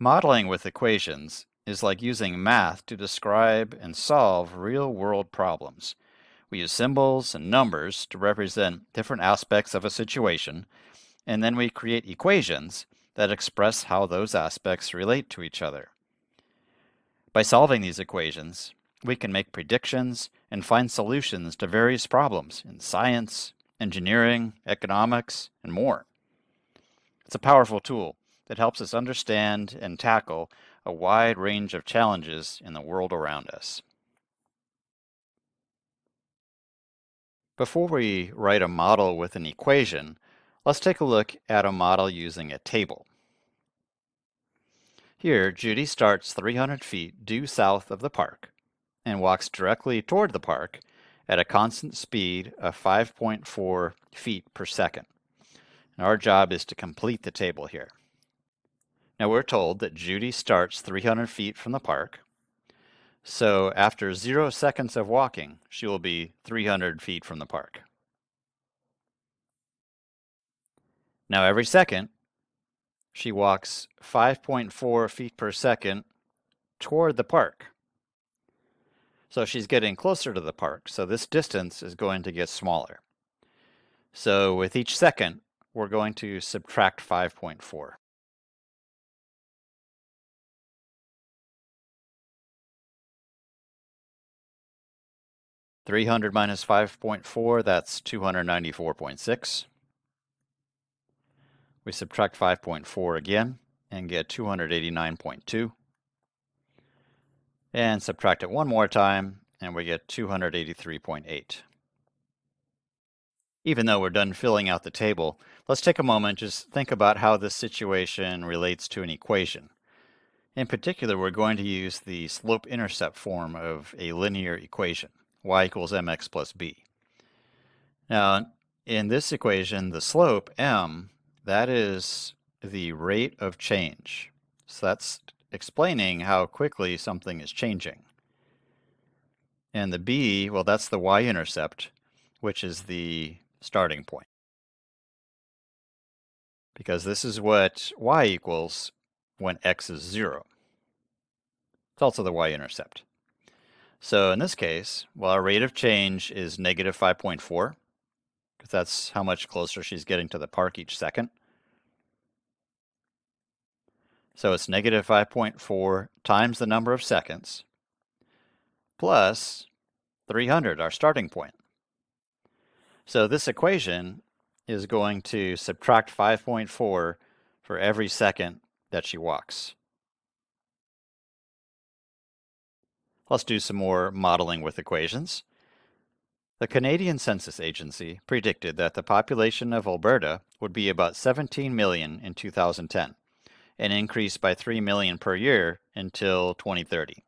Modeling with equations is like using math to describe and solve real-world problems. We use symbols and numbers to represent different aspects of a situation, and then we create equations that express how those aspects relate to each other. By solving these equations, we can make predictions and find solutions to various problems in science, engineering, economics, and more. It's a powerful tool that helps us understand and tackle a wide range of challenges in the world around us. Before we write a model with an equation, let's take a look at a model using a table. Here, Judy starts 300 feet due south of the park and walks directly toward the park at a constant speed of 5.4 feet per second. And our job is to complete the table here. Now we're told that Judy starts 300 feet from the park. So after zero seconds of walking, she will be 300 feet from the park. Now every second, she walks 5.4 feet per second toward the park. So she's getting closer to the park, so this distance is going to get smaller. So with each second, we're going to subtract 5.4. Three hundred minus five point four, that's two hundred ninety-four point six. We subtract five point four again and get two hundred eighty-nine point two and subtract it one more time, and we get 283.8. Even though we're done filling out the table, let's take a moment just think about how this situation relates to an equation. In particular, we're going to use the slope-intercept form of a linear equation, y equals mx plus b. Now, in this equation, the slope, m, that is the rate of change. So that's explaining how quickly something is changing. And the b, well, that's the y-intercept, which is the starting point. Because this is what y equals when x is 0. It's also the y-intercept. So in this case, well, our rate of change is negative 5.4, because that's how much closer she's getting to the park each second. So it's negative 5.4 times the number of seconds plus 300, our starting point. So this equation is going to subtract 5.4 for every second that she walks. Let's do some more modeling with equations. The Canadian Census Agency predicted that the population of Alberta would be about 17 million in 2010 an increase by 3 million per year until 2030.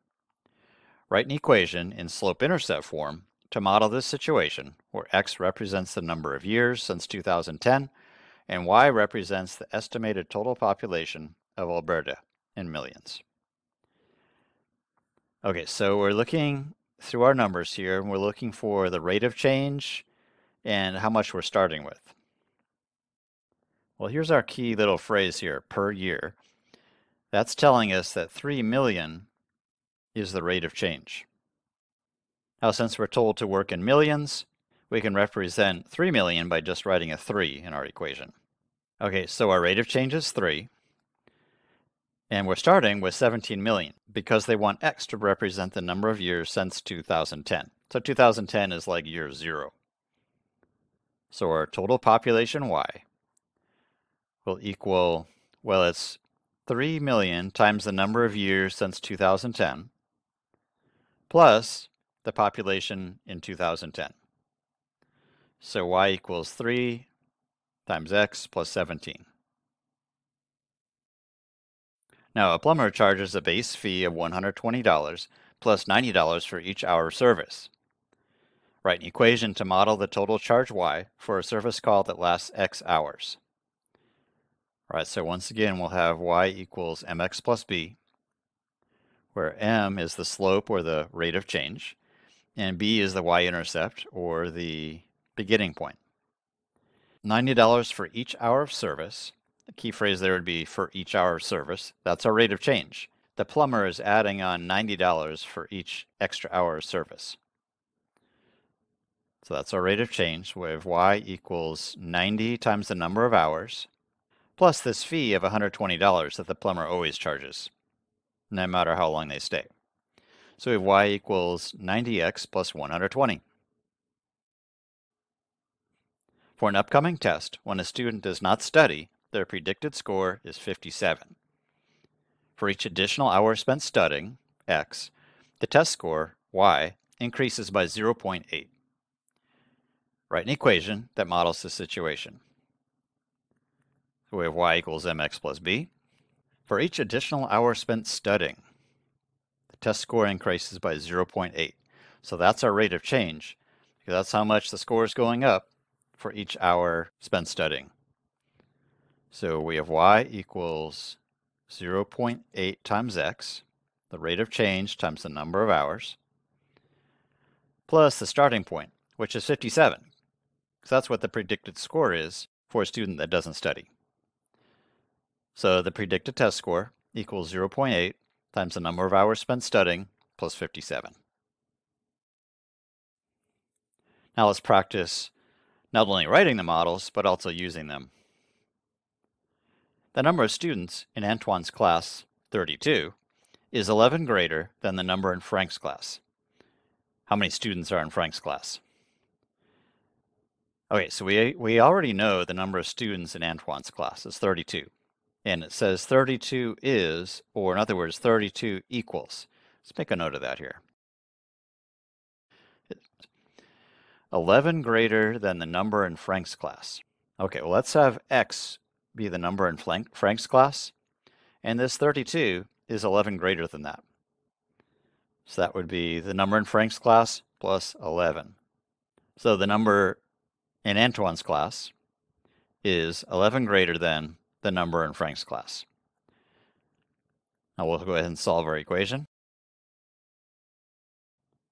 Write an equation in slope-intercept form to model this situation, where x represents the number of years since 2010, and y represents the estimated total population of Alberta in millions. Okay, so we're looking through our numbers here, and we're looking for the rate of change and how much we're starting with. Well, here's our key little phrase here, per year. That's telling us that 3 million is the rate of change. Now, since we're told to work in millions, we can represent 3 million by just writing a 3 in our equation. Okay, so our rate of change is 3. And we're starting with 17 million because they want x to represent the number of years since 2010. So 2010 is like year zero. So our total population y will equal, well, it's 3 million times the number of years since 2010 plus the population in 2010. So y equals 3 times x plus 17. Now, a plumber charges a base fee of $120 plus $90 for each hour of service. Write an equation to model the total charge y for a service call that lasts x hours. All right, so once again, we'll have y equals mx plus b, where m is the slope or the rate of change, and b is the y-intercept or the beginning point. $90 for each hour of service, The key phrase there would be for each hour of service. That's our rate of change. The plumber is adding on $90 for each extra hour of service. So that's our rate of change. We have y equals 90 times the number of hours, plus this fee of $120 that the plumber always charges, no matter how long they stay. So we have y equals 90x plus 120. For an upcoming test, when a student does not study, their predicted score is 57. For each additional hour spent studying, x, the test score, y, increases by 0.8. Write an equation that models the situation. We have y equals mx plus b. For each additional hour spent studying, the test score increases by 0.8. So that's our rate of change, because that's how much the score is going up for each hour spent studying. So we have y equals 0.8 times x, the rate of change times the number of hours, plus the starting point, which is 57, because that's what the predicted score is for a student that doesn't study. So the predicted test score equals 0.8 times the number of hours spent studying plus 57. Now let's practice not only writing the models, but also using them. The number of students in Antoine's class, 32, is 11 greater than the number in Frank's class. How many students are in Frank's class? Okay, so we, we already know the number of students in Antoine's class is 32. And it says 32 is, or in other words, 32 equals. Let's make a note of that here. 11 greater than the number in Frank's class. Okay, well, let's have x be the number in Frank's class. And this 32 is 11 greater than that. So that would be the number in Frank's class plus 11. So the number in Antoine's class is 11 greater than the number in Frank's class. Now we'll go ahead and solve our equation.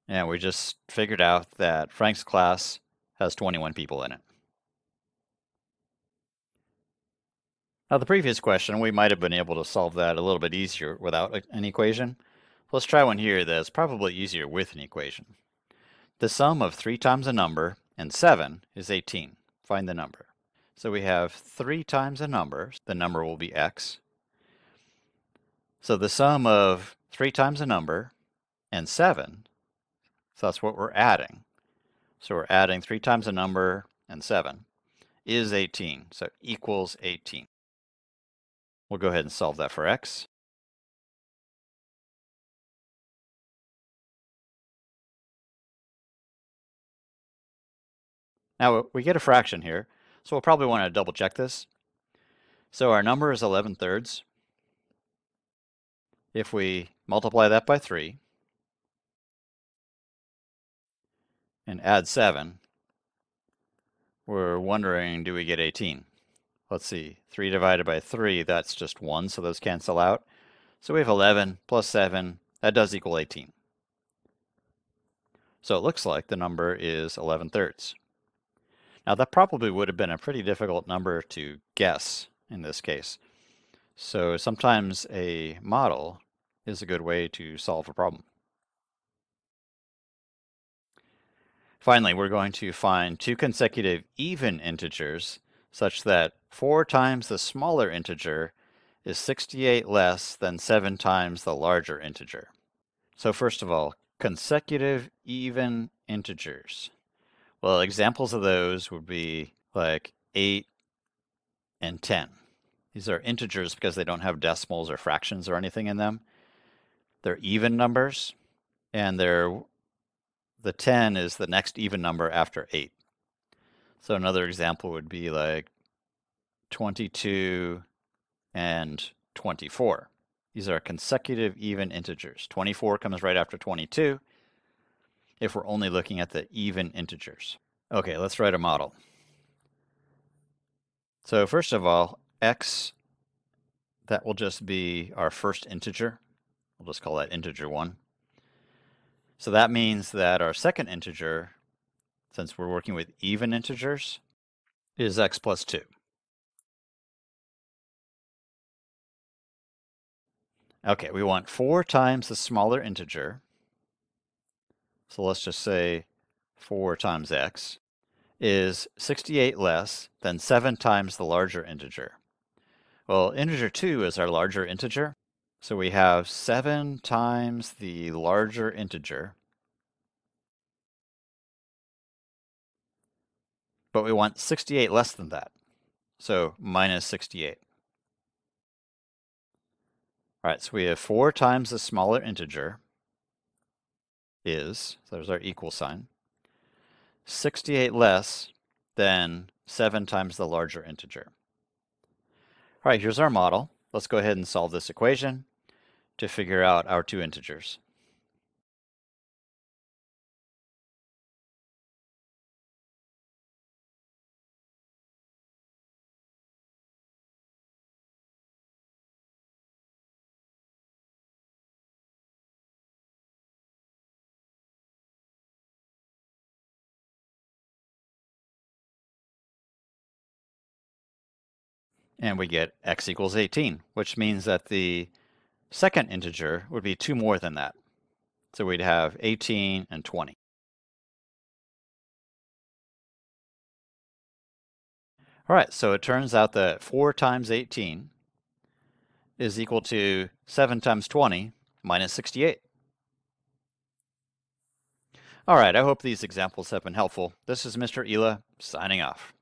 And we just figured out that Frank's class has 21 people in it. Now the previous question, we might have been able to solve that a little bit easier without an equation. Let's try one here that's probably easier with an equation. The sum of 3 times a number and 7 is 18. Find the number. So we have 3 times a number. The number will be x. So the sum of 3 times a number and 7 so that's what we're adding. So we're adding 3 times a number and 7 is 18. So equals 18. We'll go ahead and solve that for x. Now we get a fraction here, so we'll probably want to double check this. So our number is 11 thirds. If we multiply that by 3, and add 7, we're wondering, do we get 18? Let's see, 3 divided by 3, that's just 1, so those cancel out. So we have 11 plus 7, that does equal 18. So it looks like the number is 11 thirds. Now that probably would have been a pretty difficult number to guess in this case. So sometimes a model is a good way to solve a problem. Finally, we're going to find two consecutive even integers such that 4 times the smaller integer is 68 less than 7 times the larger integer. So first of all, consecutive even integers. Well, examples of those would be like 8 and 10. These are integers because they don't have decimals or fractions or anything in them. They're even numbers, and they're the 10 is the next even number after 8. So another example would be like 22 and 24. These are consecutive even integers. 24 comes right after 22 if we're only looking at the even integers. Okay, let's write a model. So first of all, x, that will just be our first integer. We'll just call that integer 1. So that means that our second integer, since we're working with even integers, is x plus 2. Okay, we want 4 times the smaller integer. So let's just say 4 times x is 68 less than 7 times the larger integer. Well, integer 2 is our larger integer, so we have 7 times the larger integer But we want 68 less than that. So minus 68. All right, so we have 4 times the smaller integer is, so there's our equal sign, 68 less than 7 times the larger integer. All right, here's our model. Let's go ahead and solve this equation to figure out our two integers. And we get x equals 18, which means that the second integer would be 2 more than that. So we'd have 18 and 20. All right, so it turns out that 4 times 18 is equal to 7 times 20 minus 68. All right, I hope these examples have been helpful. This is Mr. Ela signing off.